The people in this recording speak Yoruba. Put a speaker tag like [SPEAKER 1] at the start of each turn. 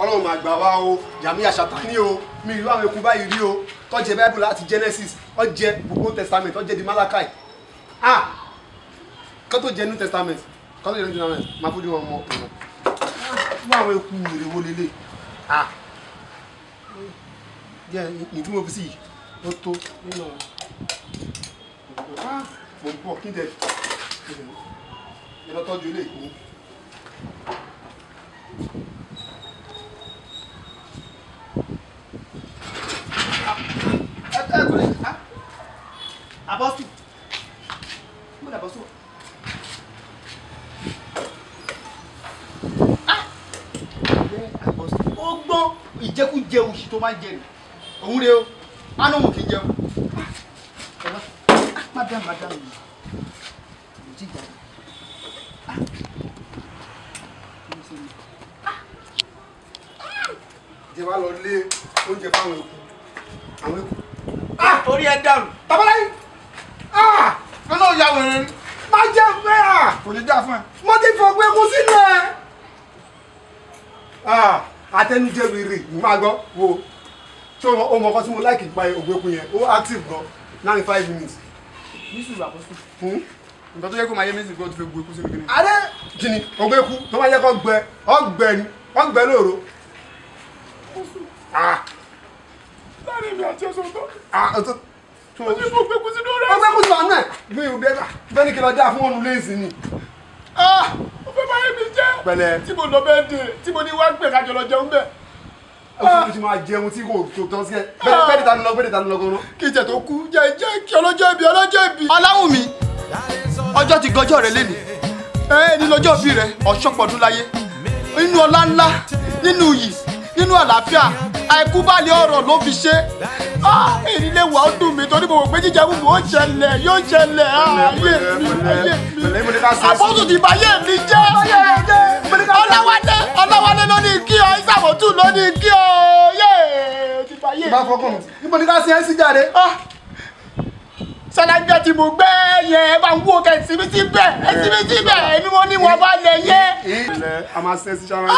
[SPEAKER 1] ọlọ́run máa gbà wá o. Yàmi àṣàtà ní o. Mi ìlú àwọn eku báyìí rí o. Tó jẹ bible láti genesis ó jẹ gbogbo testament ó jẹ di malachi. Ah! Kó tó jẹ new testament kó tó jẹ new testament máa fojú wọn mọ ọ̀nà fún àwọn eku wèrè wo lélẹ̀? Ah! Jẹ ní tí mo fi sí yìí ó tó nínú ah! Mo bọ̀ kí n tẹ? Ẹ lọ tọ́jú ilé ìkíní. Apostle. Mo da apostle. Ah! Apostle. Ó gbọ́n ìjẹkújẹ òṣì tó máa ń jẹ ni. Òun rè o. Á ní òun kì í jẹun. Madam, madam. Mo ti jà. Jẹ wá lọ lé oúnjẹ fáwọn eku. Àwọn eku
[SPEAKER 2] orí ẹ dàrú.
[SPEAKER 1] babaláyé ah
[SPEAKER 2] ọlọ́run ya wẹ̀rẹ̀ ni.
[SPEAKER 1] má jẹ́ fẹ́ à
[SPEAKER 2] kò ní dá fún ẹ.
[SPEAKER 1] mo ti fọ pé kú sínú ẹ. ah àtẹnujẹ wèrè má gbọ́ wo tí o mọ ọkọ tí mo láìkì pa ògbékun yẹn ó active gan láàárín five minutes.
[SPEAKER 2] nísù àpọ́sù.
[SPEAKER 1] Hmm?
[SPEAKER 2] nǹkan tó yẹ kó máa yé mísìn kó tó fi gbé kú sínú kíní.
[SPEAKER 1] adé jìnnì ògbékun tó máa yẹ kó gbẹ ọgbẹ ni ọgbẹ lóòrò. ah
[SPEAKER 2] láàárín mi àti ẹ̀sùn tó.
[SPEAKER 1] Ah tó
[SPEAKER 2] ó ní gbé
[SPEAKER 1] ẹ bẹ́ẹ̀ ni kí lọ dá fún ọ̀nù léèsì ni.
[SPEAKER 2] ah fẹ́ máa yé mi jẹ́.
[SPEAKER 1] pẹ̀lẹ́
[SPEAKER 2] tí mo lọ bẹ́ẹ̀ dé tí mo ní wá gbé kájọ lọ jẹun bẹ́ẹ̀.
[SPEAKER 1] ó sì fi máa jẹun tí kò tó tán sí ẹ bẹ́ẹ̀ bẹ́ẹ̀ ni ta ni lọ bẹ́ẹ̀ ni ta ni lọ gan-an.
[SPEAKER 2] kí ìjẹ tó kú jẹ jẹ kí ọlọ́jọ́ ibi ọlọ́jọ́ ibi. ọláwùmí ọjọ́ ti gọjọ́ rẹ lẹ́nu ẹ ní lọ́jọ́ bí rẹ ọ̀ṣọ́pọ̀dún láyé nínú ọlá ńlá nínú iyì nínú àlàáfíà àìkú balẹ̀ ọ̀rọ̀ ló fi ṣe. Èyí lè wà ó dùn mí torí mo mọ̀ pé jíjẹ wù mí ó ṣẹlẹ̀ yóò ṣẹlẹ̀. Ayé mi ayé mi. Àbọ̀tún ti báyé mi jẹ́. Ọlọ́wálé ọlọ́wálé ló ní kí ọ ìsàmọ̀tún ló ní kí ọ. Yé ti báyé
[SPEAKER 1] bá fọkàn níbo ni ká sin ẹ́ sí jáde.
[SPEAKER 2] sọlágbé tí mo gbẹ yẹn ẹ bá ń wó kẹ ẹsìn mi ti bẹ ẹsìn mi ti bẹ èmi mo ní wọn bá yẹ.
[SPEAKER 1] ilẹ̀ a máa sin ẹ́ sí sára
[SPEAKER 2] I'm